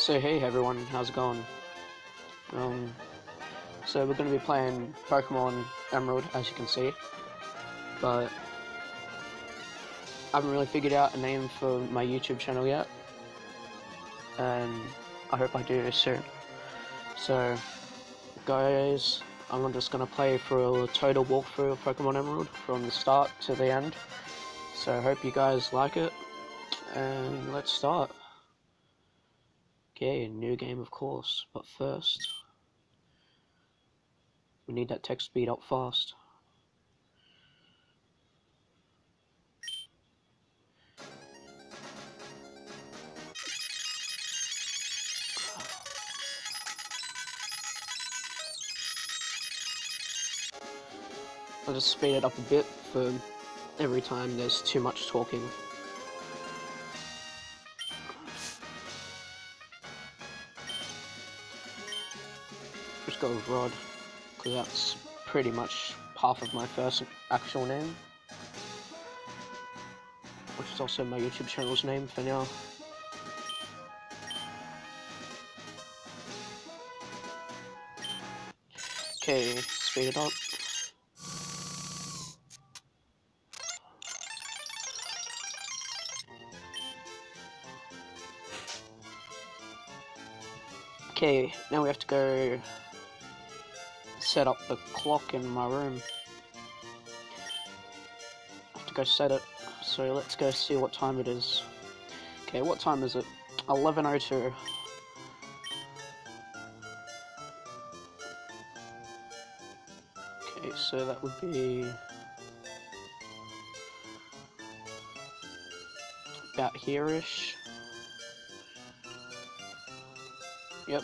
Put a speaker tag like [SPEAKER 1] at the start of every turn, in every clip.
[SPEAKER 1] So hey everyone, how's it going? Um, so we're going to be playing Pokemon Emerald, as you can see, but I haven't really figured out a name for my YouTube channel yet, and I hope I do soon. So, guys, I'm just going to play for a total walkthrough of Pokemon Emerald from the start to the end. So I hope you guys like it, and let's start. Okay, new game of course, but first, we need that text speed up fast. I'll just speed it up a bit for every time there's too much talking. Go with Rod, because that's pretty much half of my first actual name. Which is also my YouTube channel's name for now. Okay, speed it up. Okay, now we have to go set up the clock in my room. I have to go set it, so let's go see what time it is. Okay, what time is it? 11.02. Okay, so that would be... About here-ish. Yep.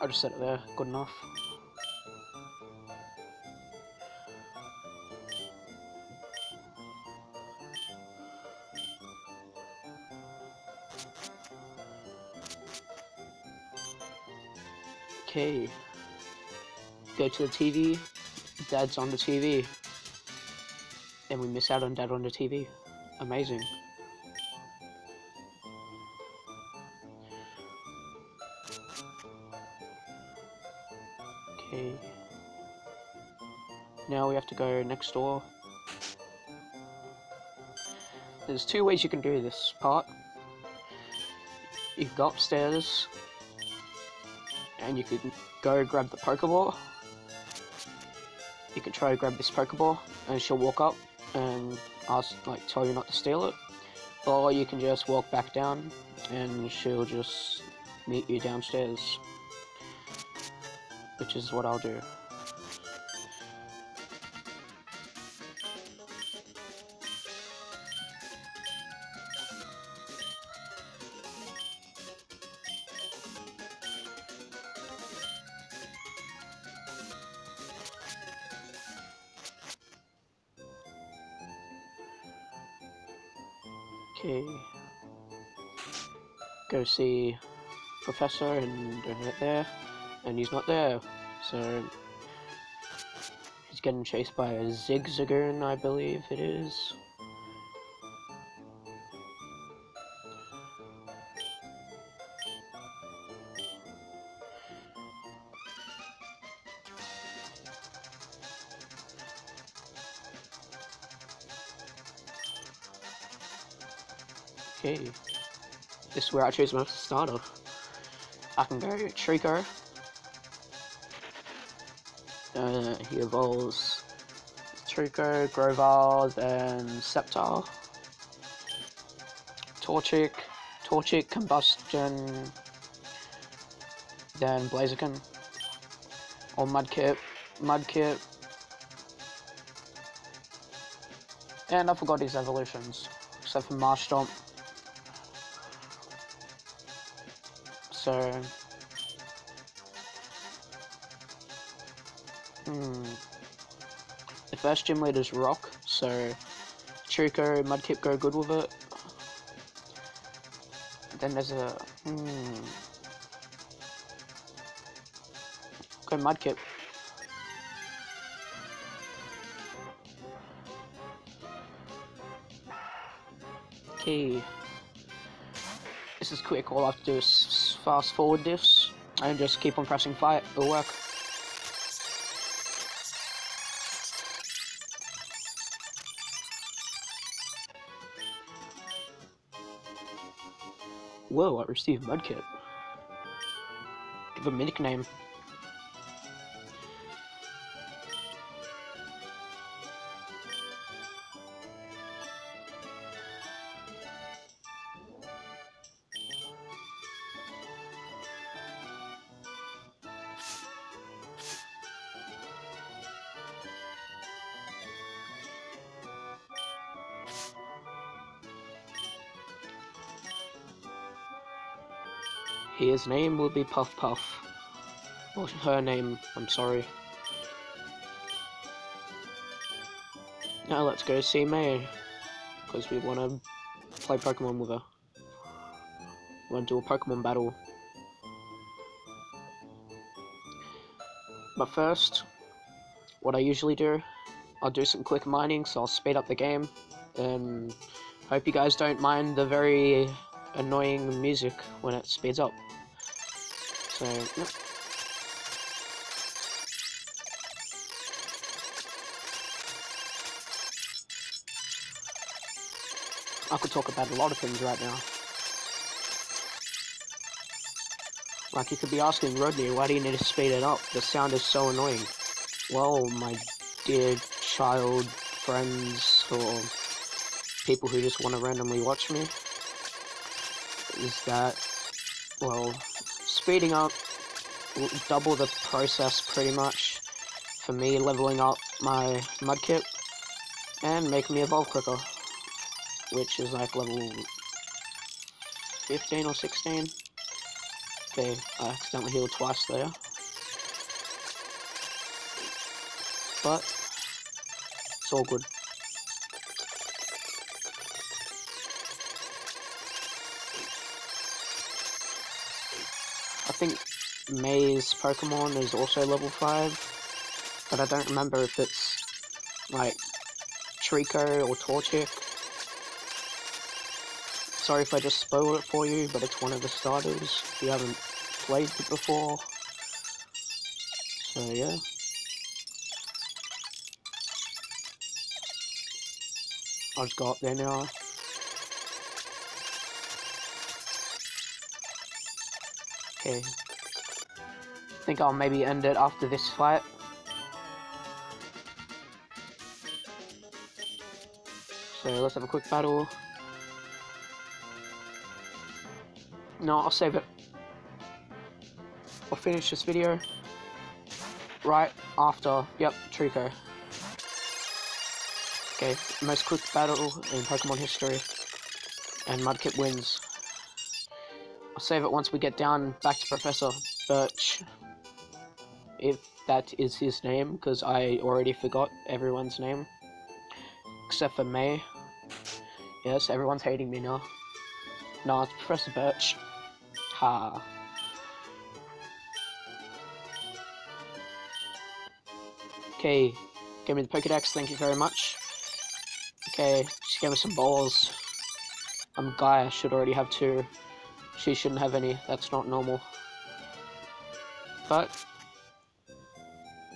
[SPEAKER 1] I'll just set it uh, there, good enough. Okay. Go to the TV. Dad's on the TV. And we miss out on Dad on the TV. Amazing. Okay. Now we have to go next door. There's two ways you can do this part. You can go upstairs, and you can go grab the Pokeball. You can try to grab this Pokeball, and she'll walk up and ask, like, tell you not to steal it. Or you can just walk back down, and she'll just meet you downstairs which is what I'll do. Okay. Go see Professor and right there, and he's not there. So he's getting chased by a Zigzagoon, I believe it is. Okay, this is where I choose my starter. I can go Treecko, uh, he evolves Treecko, Grovyle, then Sceptile, Torchic, Torchic, Combusken, then Blaziken, or Mudkip, Mudkip, and I forgot his evolutions, except for Marshtomp. So, Hmm. The first gym leader's Rock, so Treecko, Mudkip go good with it. Then there's a hmm. Go Mudkip. Okay. This is quick, all I have to do is fast forward this and just keep on pressing fight, it'll work. Whoa, I received Mudkip. Give him a nickname. His name will be Puff Puff. Or her name, I'm sorry. Now let's go see May. Because we want to play Pokemon with her. We want to do a Pokemon battle. But first, what I usually do, I'll do some quick mining, so I'll speed up the game. And hope you guys don't mind the very annoying music when it speeds up. So. I could talk about a lot of things right now. Like, you could be asking Rodney, why do you need to speed it up? The sound is so annoying. Well, my dear child friends, or people who just want to randomly watch me, is that, well, speeding up double the process pretty much for me leveling up my mudkip and make me evolve quicker which is like level 15 or 16 okay I accidentally healed twice there. But it's all good I think May's Pokemon is also level 5, but I don't remember if it's, like, Treecko or Torchic. Sorry if I just spoiled it for you, but it's one of the starters if you haven't played it before. So, yeah. I'll just go up there now. Okay. I think I'll maybe end it after this fight. So let's have a quick battle. No, I'll save it. I'll finish this video right after, yep, Treecko. Okay, most quick battle in Pokemon history. And Mudkip wins. Save it once we get down back to Professor Birch. If that is his name, because I already forgot everyone's name. Except for May. Yes, everyone's hating me now. No, it's Professor Birch. Ha. Okay, give me the Pokedex, thank you very much. Okay, just give me some balls. I'm guy, I should already have two. She shouldn't have any, that's not normal. But,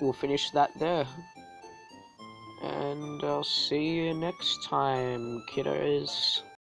[SPEAKER 1] we'll finish that there. And I'll see you next time, kiddos.